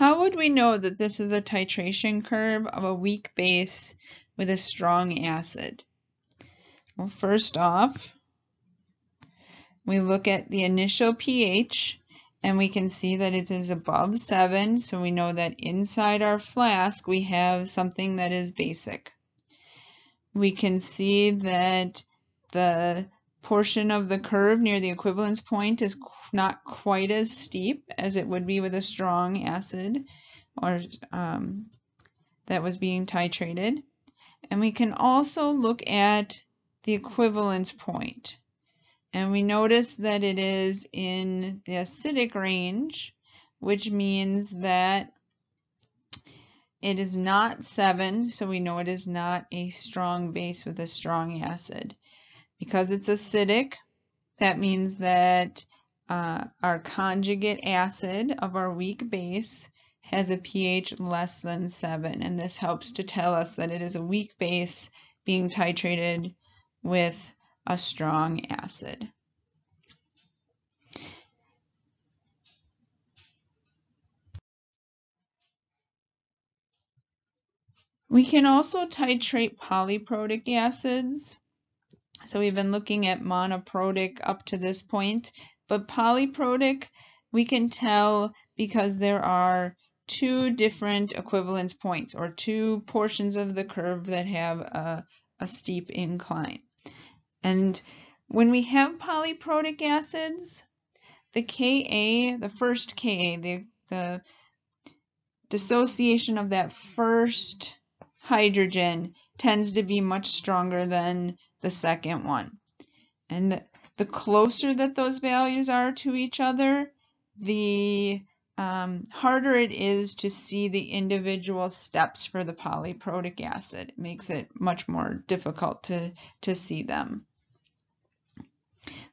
How would we know that this is a titration curve of a weak base with a strong acid? Well, first off, we look at the initial pH and we can see that it is above 7, so we know that inside our flask we have something that is basic. We can see that the portion of the curve near the equivalence point is not quite as steep as it would be with a strong acid or um, that was being titrated. And we can also look at the equivalence point. And we notice that it is in the acidic range, which means that it is not 7, so we know it is not a strong base with a strong acid. Because it's acidic, that means that uh, our conjugate acid of our weak base has a pH less than 7, and this helps to tell us that it is a weak base being titrated with a strong acid. We can also titrate polyprotic acids. So we've been looking at monoprotic up to this point, but polyprotic we can tell because there are two different equivalence points or two portions of the curve that have a, a steep incline. And when we have polyprotic acids, the Ka, the first Ka, the, the dissociation of that first hydrogen tends to be much stronger than the second one. And the, the closer that those values are to each other, the um, harder it is to see the individual steps for the polyprotic acid. It makes it much more difficult to, to see them.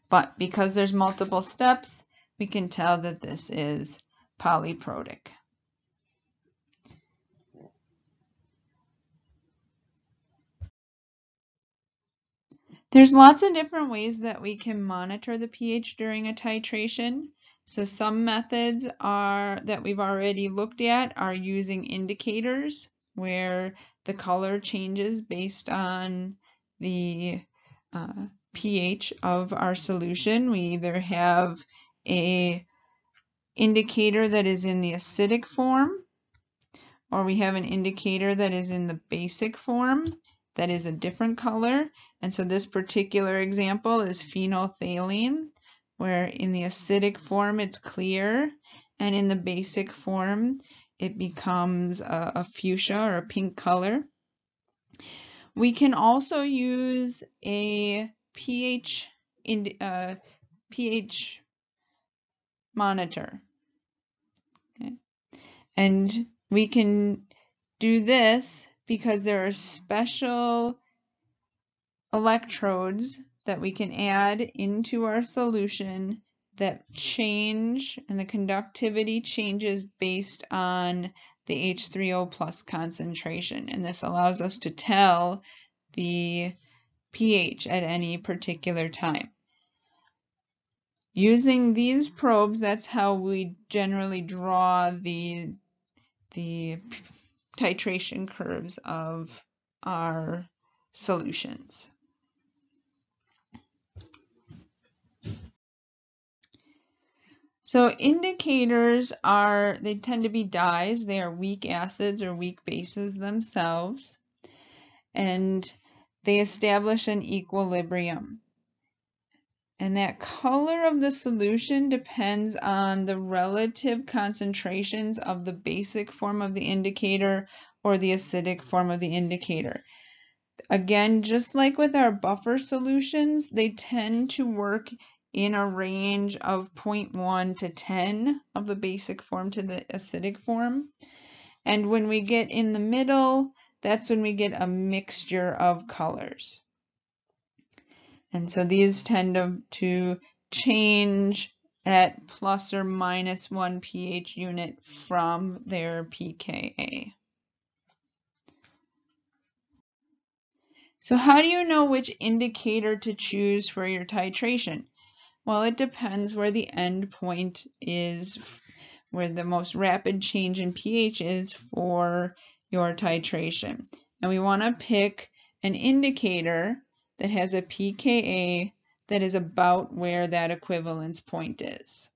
But because there's multiple steps, we can tell that this is polyprotic. There's lots of different ways that we can monitor the pH during a titration. So some methods are that we've already looked at are using indicators where the color changes based on the uh, pH of our solution. We either have a indicator that is in the acidic form or we have an indicator that is in the basic form that is a different color. And so this particular example is phenolphthalein, where in the acidic form it's clear, and in the basic form it becomes a, a fuchsia or a pink color. We can also use a pH in, uh, pH monitor. Okay. And we can do this because there are special electrodes that we can add into our solution that change and the conductivity changes based on the H3O plus concentration. And this allows us to tell the pH at any particular time. Using these probes, that's how we generally draw the, the titration curves of our solutions. So indicators are, they tend to be dyes. They are weak acids or weak bases themselves. And they establish an equilibrium. And that color of the solution depends on the relative concentrations of the basic form of the indicator or the acidic form of the indicator. Again, just like with our buffer solutions, they tend to work in a range of 0.1 to 10 of the basic form to the acidic form. And when we get in the middle, that's when we get a mixture of colors. And so these tend to, to change at plus or minus 1 pH unit from their pKa. So how do you know which indicator to choose for your titration? Well, it depends where the end point is where the most rapid change in pH is for your titration. And we want to pick an indicator that has a pKa that is about where that equivalence point is.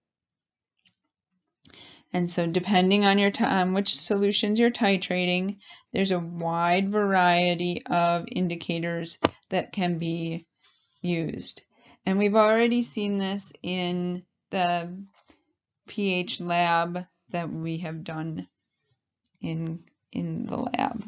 And so depending on your on which solutions you're titrating, there's a wide variety of indicators that can be used. And we've already seen this in the pH lab that we have done in, in the lab.